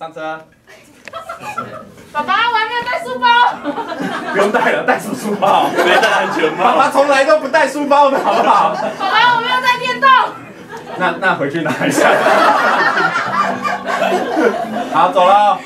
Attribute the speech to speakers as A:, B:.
A: 上车。
B: 爸爸，我还没有带书包。
A: 不用带了，带什么书包？
C: 没带安全帽。
A: 爸爸从来都不带书包的，好不好？
B: 爸爸，我没有带电动。
A: 那那回去拿一下。好，走了。